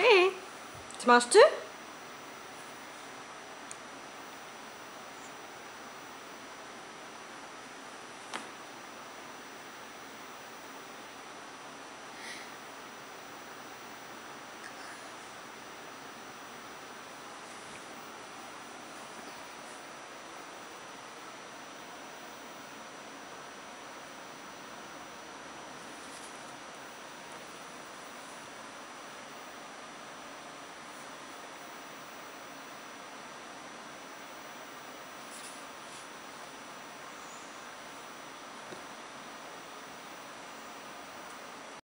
Hey, het too?